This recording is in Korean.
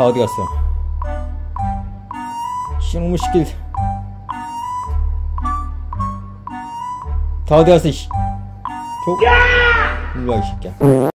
다 어디 갔어? 씨놈의 새끼들. 다 어디 갔어, 씨. 조... 일로 와, 이 새끼야.